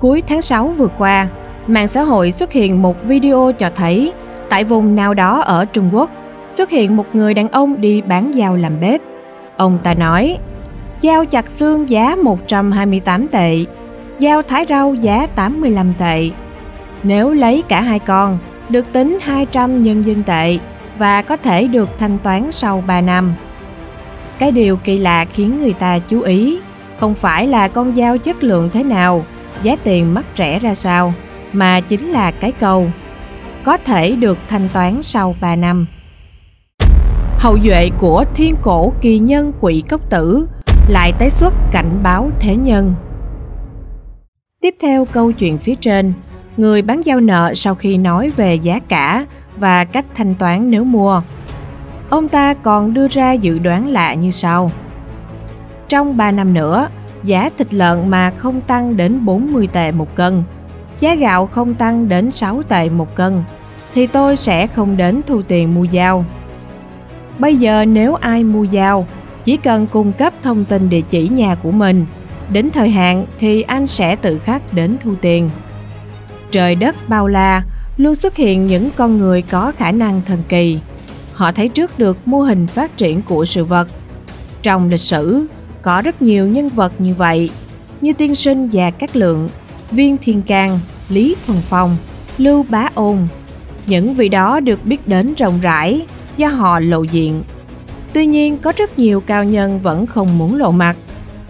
Cuối tháng 6 vừa qua, mạng xã hội xuất hiện một video cho thấy tại vùng nào đó ở Trung Quốc xuất hiện một người đàn ông đi bán dao làm bếp. Ông ta nói, dao chặt xương giá 128 tệ, dao thái rau giá 85 tệ. Nếu lấy cả hai con, được tính 200 nhân dân tệ và có thể được thanh toán sau 3 năm. Cái điều kỳ lạ khiến người ta chú ý không phải là con dao chất lượng thế nào, giá tiền mắc rẻ ra sao, mà chính là cái câu có thể được thanh toán sau 3 năm. Hậu duệ của thiên cổ kỳ nhân quỷ cốc tử lại tái xuất cảnh báo thế nhân. Tiếp theo câu chuyện phía trên, người bán giao nợ sau khi nói về giá cả và cách thanh toán nếu mua. Ông ta còn đưa ra dự đoán lạ như sau. Trong 3 năm nữa, giá thịt lợn mà không tăng đến 40 tệ một cân, giá gạo không tăng đến 6 tệ một cân, thì tôi sẽ không đến thu tiền mua dao. Bây giờ nếu ai mua dao, chỉ cần cung cấp thông tin địa chỉ nhà của mình, đến thời hạn thì anh sẽ tự khắc đến thu tiền. Trời đất bao la, luôn xuất hiện những con người có khả năng thần kỳ. Họ thấy trước được mô hình phát triển của sự vật. Trong lịch sử, có rất nhiều nhân vật như vậy, như tiên sinh và các lượng, viên thiên cang lý thuần phong, lưu bá ôn. Những vị đó được biết đến rộng rãi do họ lộ diện. Tuy nhiên, có rất nhiều cao nhân vẫn không muốn lộ mặt,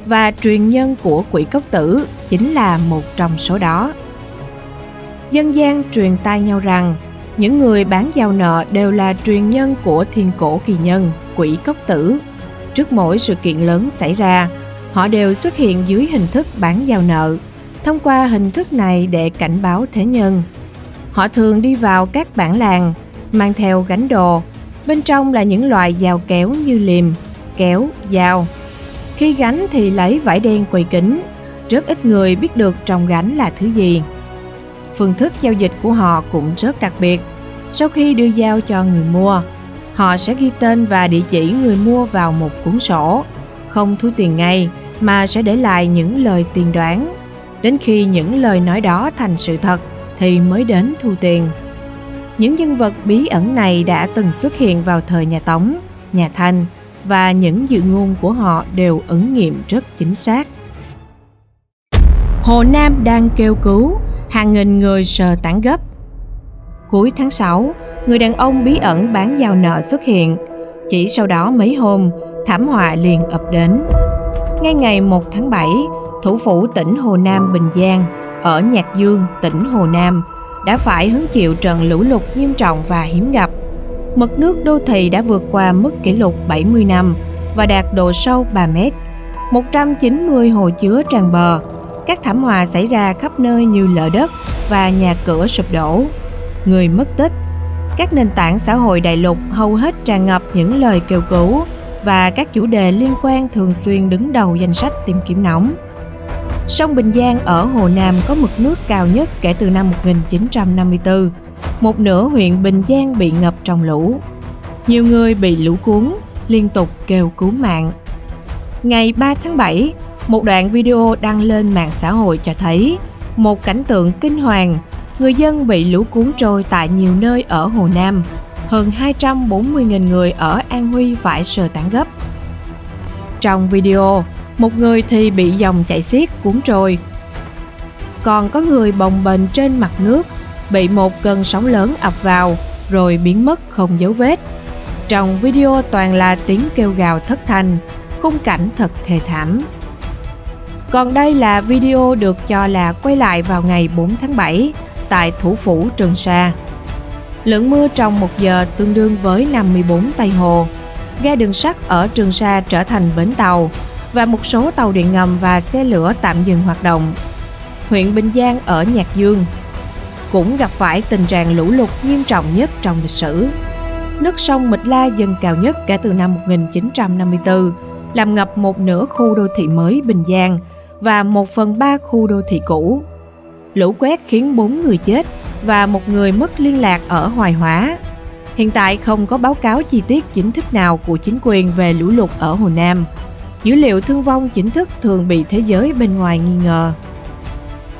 và truyền nhân của quỷ cốc tử chính là một trong số đó dân gian truyền tai nhau rằng những người bán giao nợ đều là truyền nhân của thiên cổ kỳ nhân, quỷ cốc tử. Trước mỗi sự kiện lớn xảy ra, họ đều xuất hiện dưới hình thức bán giao nợ, thông qua hình thức này để cảnh báo thế nhân. Họ thường đi vào các bản làng, mang theo gánh đồ, bên trong là những loại dao kéo như liềm, kéo, dao. Khi gánh thì lấy vải đen quầy kính, rất ít người biết được trong gánh là thứ gì phương thức giao dịch của họ cũng rất đặc biệt. Sau khi đưa giao cho người mua, họ sẽ ghi tên và địa chỉ người mua vào một cuốn sổ, không thu tiền ngay mà sẽ để lại những lời tiền đoán. Đến khi những lời nói đó thành sự thật thì mới đến thu tiền. Những nhân vật bí ẩn này đã từng xuất hiện vào thời nhà Tống, nhà Thanh và những dự ngôn của họ đều ứng nghiệm rất chính xác. Hồ Nam đang kêu cứu hàng nghìn người sờ tán gấp. Cuối tháng 6, người đàn ông bí ẩn bán giao nợ xuất hiện. Chỉ sau đó mấy hôm, thảm họa liền ập đến. Ngay ngày 1 tháng 7, thủ phủ tỉnh Hồ Nam Bình Giang ở Nhạc Dương, tỉnh Hồ Nam đã phải hứng chịu trận lũ lụt nghiêm trọng và hiếm gặp. Mực nước đô thị đã vượt qua mức kỷ lục 70 năm và đạt độ sâu 3 mét. 190 hồ chứa tràn bờ, các thảm họa xảy ra khắp nơi như lở đất và nhà cửa sụp đổ, người mất tích. Các nền tảng xã hội đại lục hầu hết tràn ngập những lời kêu cứu và các chủ đề liên quan thường xuyên đứng đầu danh sách tìm kiếm nóng. Sông Bình Giang ở Hồ Nam có mực nước cao nhất kể từ năm 1954. Một nửa huyện Bình Giang bị ngập trong lũ. Nhiều người bị lũ cuốn, liên tục kêu cứu mạng. Ngày 3 tháng 7, một đoạn video đăng lên mạng xã hội cho thấy một cảnh tượng kinh hoàng, người dân bị lũ cuốn trôi tại nhiều nơi ở Hồ Nam. Hơn 240.000 người ở An Huy phải sơ tán gấp. Trong video, một người thì bị dòng chảy xiết cuốn trôi. Còn có người bồng bềnh trên mặt nước, bị một cơn sóng lớn ập vào rồi biến mất không dấu vết. Trong video toàn là tiếng kêu gào thất thanh, khung cảnh thật thê thảm. Còn đây là video được cho là quay lại vào ngày 4 tháng 7 tại thủ phủ Trường Sa. Lượng mưa trong một giờ tương đương với 54 Tây Hồ. Ga đường sắt ở Trường Sa trở thành bến tàu và một số tàu điện ngầm và xe lửa tạm dừng hoạt động. Huyện Bình Giang ở Nhạc Dương cũng gặp phải tình trạng lũ lụt nghiêm trọng nhất trong lịch sử. Nước sông Mịch La dâng cao nhất kể từ năm 1954, làm ngập một nửa khu đô thị mới Bình Giang – và một phần ba khu đô thị cũ. Lũ quét khiến bốn người chết và một người mất liên lạc ở Hoài Hóa. Hiện tại không có báo cáo chi tiết chính thức nào của chính quyền về lũ lụt ở Hồ Nam. Dữ liệu thương vong chính thức thường bị thế giới bên ngoài nghi ngờ.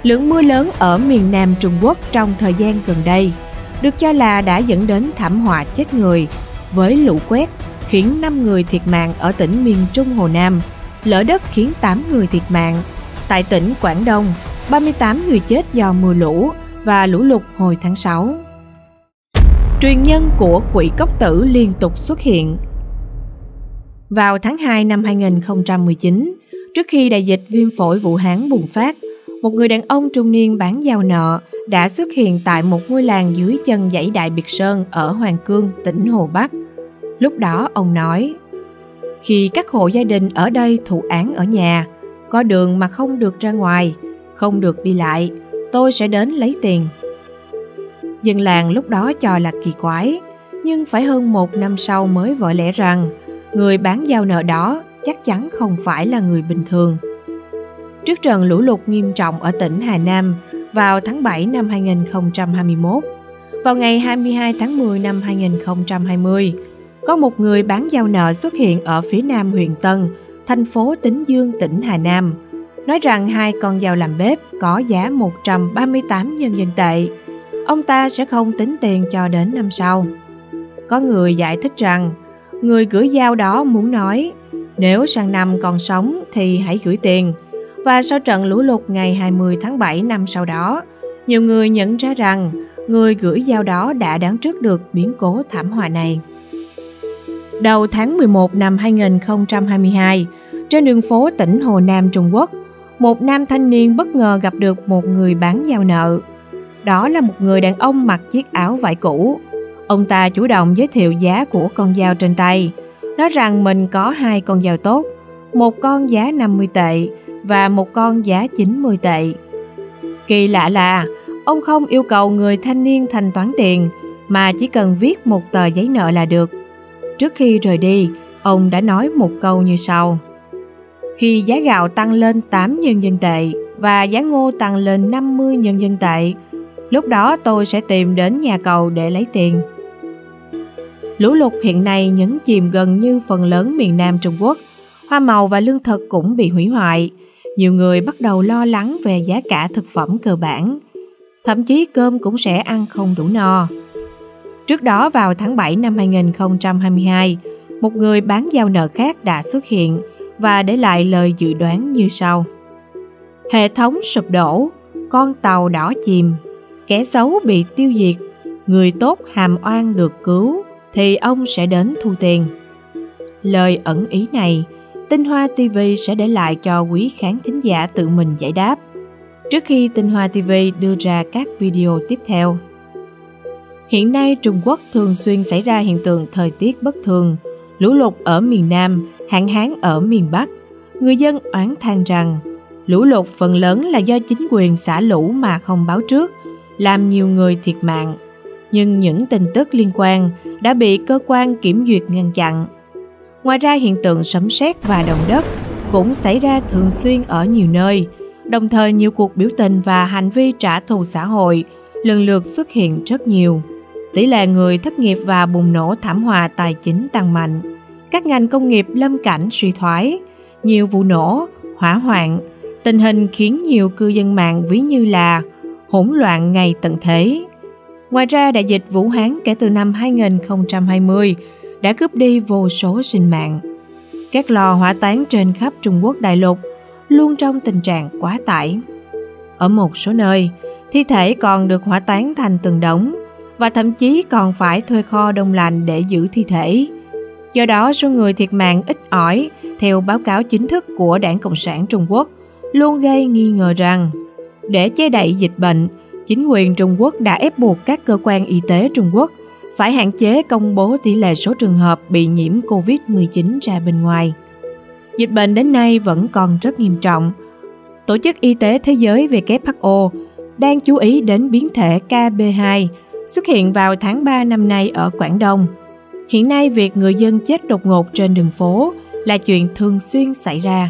Lượng mưa lớn ở miền Nam Trung Quốc trong thời gian gần đây được cho là đã dẫn đến thảm họa chết người với lũ quét khiến 5 người thiệt mạng ở tỉnh miền Trung Hồ Nam, lở đất khiến 8 người thiệt mạng. Tại tỉnh Quảng Đông, 38 người chết do mưa lũ và lũ lụt hồi tháng 6. Truyền nhân của quỷ cốc tử liên tục xuất hiện. Vào tháng 2 năm 2019, trước khi đại dịch viêm phổi Vũ Hán bùng phát, một người đàn ông trung niên bán giao nợ đã xuất hiện tại một ngôi làng dưới chân dãy Đại Biệt Sơn ở Hoàng Cương, tỉnh Hồ Bắc. Lúc đó ông nói, khi các hộ gia đình ở đây thụ án ở nhà, có đường mà không được ra ngoài, không được đi lại, tôi sẽ đến lấy tiền. Dân làng lúc đó cho là kỳ quái, nhưng phải hơn một năm sau mới vội lẽ rằng người bán giao nợ đó chắc chắn không phải là người bình thường. Trước trận lũ lụt nghiêm trọng ở tỉnh Hà Nam vào tháng 7 năm 2021, vào ngày 22 tháng 10 năm 2020, có một người bán giao nợ xuất hiện ở phía nam huyện Tân, thành phố Tính Dương, tỉnh Hà Nam, nói rằng hai con dao làm bếp có giá 138 nhân dân tệ. Ông ta sẽ không tính tiền cho đến năm sau. Có người giải thích rằng, người gửi dao đó muốn nói, nếu sang năm còn sống thì hãy gửi tiền. Và sau trận lũ lụt ngày 20 tháng 7 năm sau đó, nhiều người nhận ra rằng người gửi dao đó đã đoán trước được biến cố thảm họa này. Đầu tháng 11 năm 2022, trên đường phố tỉnh Hồ Nam Trung Quốc, một nam thanh niên bất ngờ gặp được một người bán dao nợ. Đó là một người đàn ông mặc chiếc áo vải cũ. Ông ta chủ động giới thiệu giá của con dao trên tay, nói rằng mình có hai con dao tốt, một con giá 50 tệ và một con giá 90 tệ. Kỳ lạ là, ông không yêu cầu người thanh niên thanh toán tiền, mà chỉ cần viết một tờ giấy nợ là được. Trước khi rời đi, ông đã nói một câu như sau. Khi giá gạo tăng lên 8 nhân dân tệ và giá ngô tăng lên 50 nhân dân tệ, lúc đó tôi sẽ tìm đến nhà cầu để lấy tiền. Lũ lụt hiện nay nhấn chìm gần như phần lớn miền Nam Trung Quốc, hoa màu và lương thực cũng bị hủy hoại. Nhiều người bắt đầu lo lắng về giá cả thực phẩm cơ bản. Thậm chí cơm cũng sẽ ăn không đủ no. Trước đó vào tháng 7 năm 2022, một người bán giao nợ khác đã xuất hiện và để lại lời dự đoán như sau. Hệ thống sụp đổ, con tàu đỏ chìm, kẻ xấu bị tiêu diệt, người tốt hàm oan được cứu thì ông sẽ đến thu tiền. Lời ẩn ý này, Tinh Hoa TV sẽ để lại cho quý khán thính giả tự mình giải đáp trước khi Tinh Hoa TV đưa ra các video tiếp theo. Hiện nay Trung Quốc thường xuyên xảy ra hiện tượng thời tiết bất thường, lũ lụt ở miền Nam, hạn hán ở miền Bắc. Người dân oán than rằng lũ lụt phần lớn là do chính quyền xả lũ mà không báo trước, làm nhiều người thiệt mạng. Nhưng những tin tức liên quan đã bị cơ quan kiểm duyệt ngăn chặn. Ngoài ra hiện tượng sấm sét và động đất cũng xảy ra thường xuyên ở nhiều nơi, đồng thời nhiều cuộc biểu tình và hành vi trả thù xã hội lần lượt xuất hiện rất nhiều tỷ lệ người thất nghiệp và bùng nổ thảm họa tài chính tăng mạnh. Các ngành công nghiệp lâm cảnh suy thoái, nhiều vụ nổ, hỏa hoạn, tình hình khiến nhiều cư dân mạng ví như là hỗn loạn ngày tận thế. Ngoài ra, đại dịch Vũ Hán kể từ năm 2020 đã cướp đi vô số sinh mạng. Các lò hỏa táng trên khắp Trung Quốc đại lục luôn trong tình trạng quá tải. Ở một số nơi, thi thể còn được hỏa táng thành từng đống, và thậm chí còn phải thuê kho đông lạnh để giữ thi thể. Do đó, số người thiệt mạng ít ỏi, theo báo cáo chính thức của Đảng Cộng sản Trung Quốc, luôn gây nghi ngờ rằng để che đậy dịch bệnh, chính quyền Trung Quốc đã ép buộc các cơ quan y tế Trung Quốc phải hạn chế công bố tỷ lệ số trường hợp bị nhiễm COVID-19 ra bên ngoài. Dịch bệnh đến nay vẫn còn rất nghiêm trọng. Tổ chức Y tế Thế giới WHO đang chú ý đến biến thể KB2 xuất hiện vào tháng 3 năm nay ở Quảng Đông. Hiện nay việc người dân chết đột ngột trên đường phố là chuyện thường xuyên xảy ra.